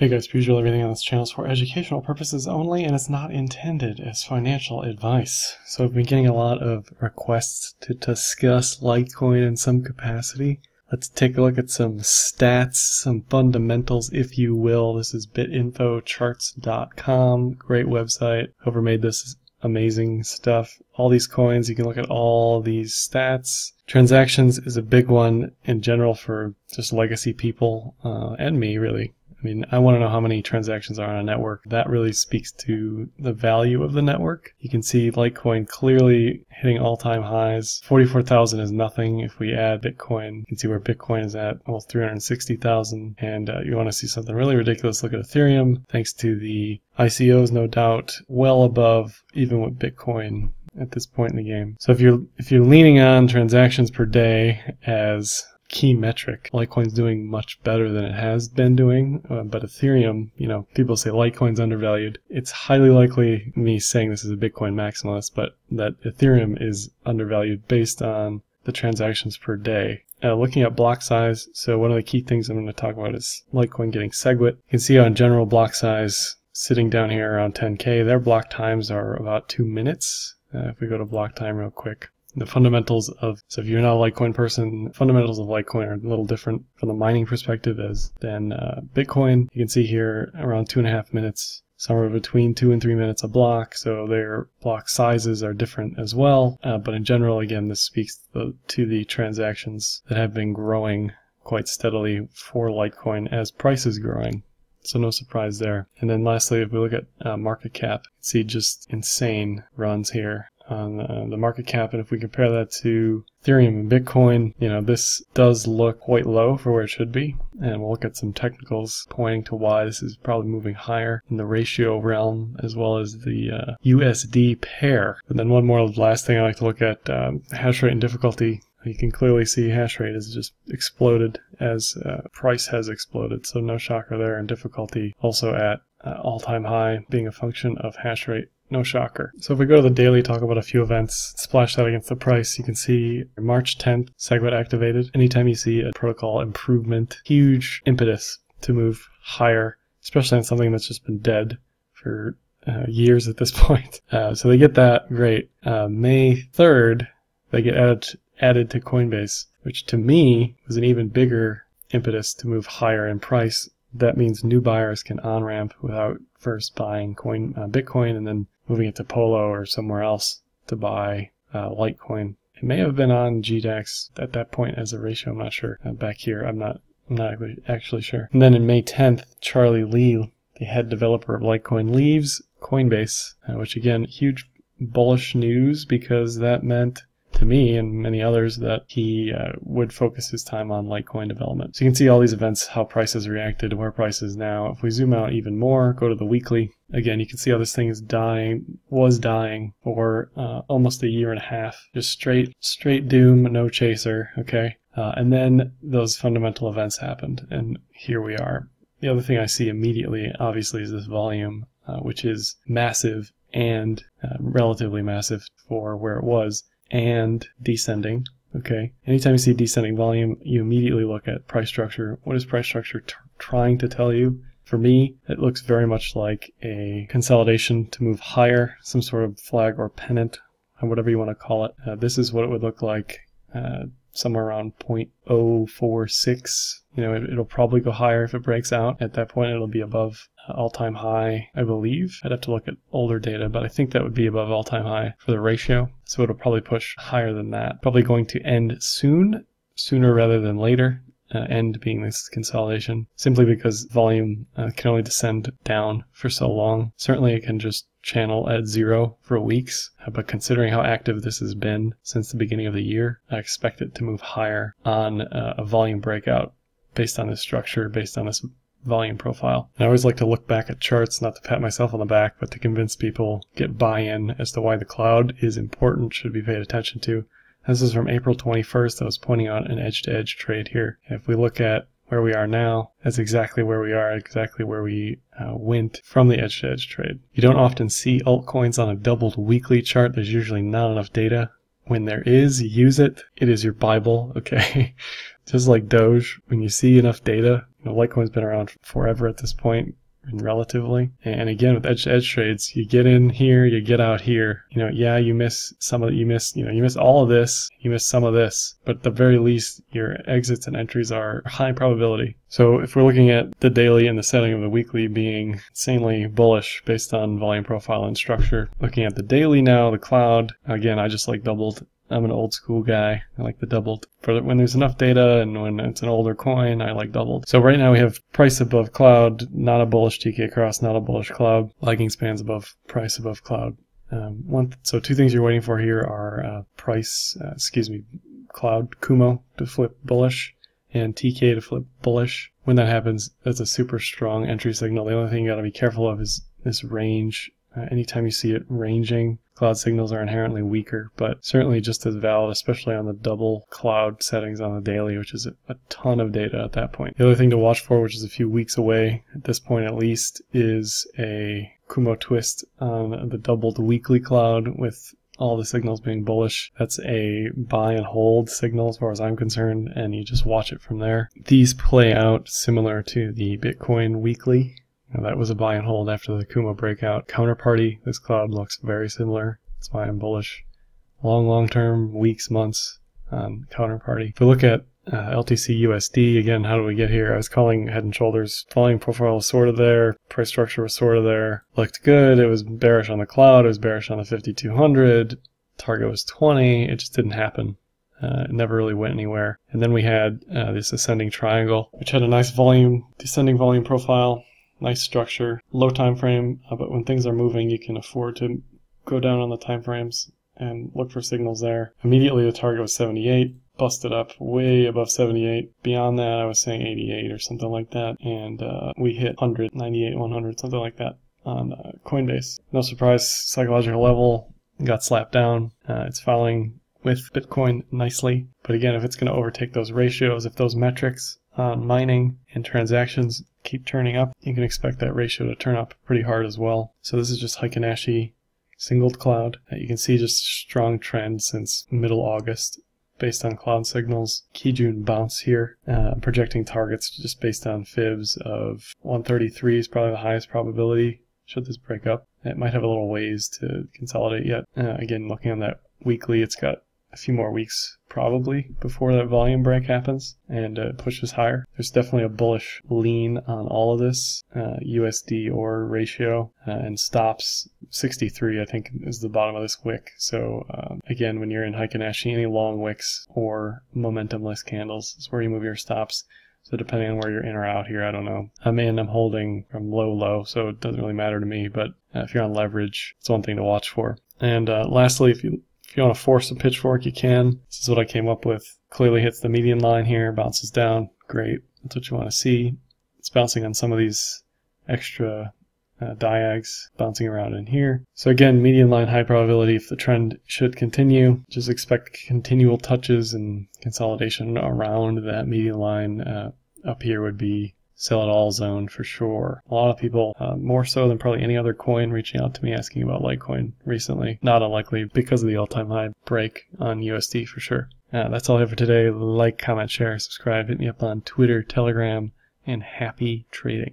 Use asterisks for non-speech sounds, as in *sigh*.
Hey guys, usual, everything on this channel is for educational purposes only, and it's not intended as financial advice. So I've been getting a lot of requests to discuss Litecoin in some capacity. Let's take a look at some stats, some fundamentals, if you will. This is bitinfocharts.com, great website. Whoever made this amazing stuff. All these coins, you can look at all these stats. Transactions is a big one in general for just legacy people uh, and me, really. I mean, I want to know how many transactions are on a network. That really speaks to the value of the network. You can see Litecoin clearly hitting all-time highs. 44,000 is nothing. If we add Bitcoin, you can see where Bitcoin is at almost 360,000. And uh, you want to see something really ridiculous, look at Ethereum. Thanks to the ICOs, no doubt, well above even what Bitcoin at this point in the game. So if you're if you're leaning on transactions per day as key metric. Litecoin's doing much better than it has been doing, uh, but Ethereum, you know, people say Litecoin's undervalued. It's highly likely me saying this is a Bitcoin maximalist, but that Ethereum is undervalued based on the transactions per day. Uh, looking at block size, so one of the key things I'm going to talk about is Litecoin getting SegWit. You can see on general block size sitting down here around 10k, their block times are about two minutes. Uh, if we go to block time real quick, the fundamentals of so if you're not a Litecoin person, fundamentals of Litecoin are a little different from the mining perspective as than uh, Bitcoin. You can see here around two and a half minutes, somewhere between two and three minutes a block. So their block sizes are different as well. Uh, but in general, again, this speaks to the, to the transactions that have been growing quite steadily for Litecoin as price is growing. So no surprise there. And then lastly, if we look at uh, market cap, see just insane runs here on uh, the market cap. And if we compare that to Ethereum and Bitcoin, you know, this does look quite low for where it should be. And we'll look at some technicals pointing to why this is probably moving higher in the ratio realm as well as the uh, USD pair. And then one more last thing I like to look at um, hash rate and difficulty. You can clearly see hash rate has just exploded as uh, price has exploded. So no shocker there. And difficulty also at uh, all-time high being a function of hash rate no shocker. So if we go to the daily, talk about a few events, splash that against the price, you can see March 10th, SegWit activated. Anytime you see a protocol improvement, huge impetus to move higher, especially on something that's just been dead for uh, years at this *laughs* point. Uh, so they get that, great. Uh, May 3rd, they get added, added to Coinbase, which to me was an even bigger impetus to move higher in price. That means new buyers can on ramp without first buying coin uh, Bitcoin and then moving it to Polo or somewhere else to buy uh, Litecoin. It may have been on GDAX at that point as a ratio. I'm not sure. Uh, back here, I'm not. I'm not actually sure. And then in May 10th, Charlie Lee, the head developer of Litecoin, leaves Coinbase, uh, which again, huge bullish news because that meant to me and many others that he uh, would focus his time on Litecoin development. So you can see all these events, how prices reacted, where price is now. If we zoom out even more, go to the weekly, again, you can see how this thing is dying, was dying for uh, almost a year and a half. Just straight, straight doom, no chaser, okay? Uh, and then those fundamental events happened, and here we are. The other thing I see immediately, obviously, is this volume, uh, which is massive and uh, relatively massive for where it was and descending. Okay. Anytime you see descending volume, you immediately look at price structure. What is price structure trying to tell you? For me, it looks very much like a consolidation to move higher, some sort of flag or pennant, or whatever you want to call it. Uh, this is what it would look like uh, somewhere around 0.046. You know, it, will probably go higher if it breaks out. At that point, it'll be above uh, all-time high, I believe. I'd have to look at older data, but I think that would be above all-time high for the ratio. So it'll probably push higher than that. Probably going to end soon, sooner rather than later. Uh, end being this consolidation, simply because volume uh, can only descend down for so long. Certainly, it can just channel at zero for weeks, uh, but considering how active this has been since the beginning of the year, I expect it to move higher on uh, a volume breakout based on this structure, based on this volume profile. And I always like to look back at charts, not to pat myself on the back, but to convince people, get buy-in as to why the cloud is important, should be paid attention to. This is from April 21st. I was pointing out an edge-to-edge trade here. If we look at where we are now, that's exactly where we are, exactly where we uh, went from the edge-to-edge trade. You don't often see altcoins on a doubled weekly chart. There's usually not enough data. When there is, use it. It is your Bible, *laughs* okay? Just like Doge, when you see enough data, You know, Litecoin's been around forever at this point, relatively. And again, with edge to edge trades, you get in here, you get out here. You know, yeah, you miss some of, you miss, you know, you miss all of this, you miss some of this, but at the very least, your exits and entries are high probability. So if we're looking at the daily and the setting of the weekly being insanely bullish based on volume profile and structure, looking at the daily now, the cloud, again, I just like doubled I'm an old school guy. I like the doubled. For when there's enough data and when it's an older coin, I like doubled. So right now we have price above cloud, not a bullish TK cross, not a bullish cloud. Lagging spans above price above cloud. Um, one, so two things you're waiting for here are uh, price, uh, excuse me, cloud Kumo to flip bullish and TK to flip bullish. When that happens, that's a super strong entry signal. The only thing you got to be careful of is this range uh, anytime you see it ranging, cloud signals are inherently weaker, but certainly just as valid, especially on the double cloud settings on the daily, which is a ton of data at that point. The other thing to watch for, which is a few weeks away at this point at least, is a Kumo twist on the doubled weekly cloud with all the signals being bullish. That's a buy and hold signal as far as I'm concerned, and you just watch it from there. These play out similar to the Bitcoin weekly now that was a buy and hold after the Kumo breakout. Counterparty, this cloud looks very similar. That's why I'm bullish. Long, long term, weeks, months on counterparty. If we look at uh, LTC USD, again, how do we get here? I was calling head and shoulders. Volume profile was sort of there. Price structure was sort of there. Looked good. It was bearish on the cloud. It was bearish on the 5200. Target was 20. It just didn't happen. Uh, it never really went anywhere. And then we had uh, this ascending triangle, which had a nice volume, descending volume profile nice structure, low time frame, uh, but when things are moving, you can afford to go down on the time frames and look for signals there. Immediately, the target was 78, busted up way above 78. Beyond that, I was saying 88 or something like that, and uh, we hit 100, 98, 100, something like that on uh, Coinbase. No surprise, psychological level got slapped down. Uh, it's following with Bitcoin nicely, but again, if it's going to overtake those ratios, if those metrics on mining and transactions keep turning up, you can expect that ratio to turn up pretty hard as well. So this is just Heikin Ashi singled cloud. You can see just strong trend since middle August based on cloud signals. Kijun bounce here, uh, projecting targets just based on fibs of 133 is probably the highest probability should this break up. It might have a little ways to consolidate yet. Uh, again, looking on that weekly, it's got a few more weeks probably before that volume break happens and uh, pushes higher. There's definitely a bullish lean on all of this uh, USD or ratio uh, and stops 63 I think is the bottom of this wick. So um, again, when you're in Heikin Ashi, any long wicks or momentumless candles is where you move your stops. So depending on where you're in or out here, I don't know. I'm in, I'm holding from low, low, so it doesn't really matter to me. But uh, if you're on leverage, it's one thing to watch for. And uh, lastly, if you if you want to force a pitchfork, you can. This is what I came up with. Clearly hits the median line here, bounces down. Great. That's what you want to see. It's bouncing on some of these extra uh, diags bouncing around in here. So again, median line high probability if the trend should continue. Just expect continual touches and consolidation around that median line. Uh, up here would be sell it all zone for sure. A lot of people, uh, more so than probably any other coin, reaching out to me asking about Litecoin recently. Not unlikely because of the all time high break on USD for sure. Uh, that's all I have for today. Like, comment, share, subscribe. Hit me up on Twitter, Telegram, and happy trading.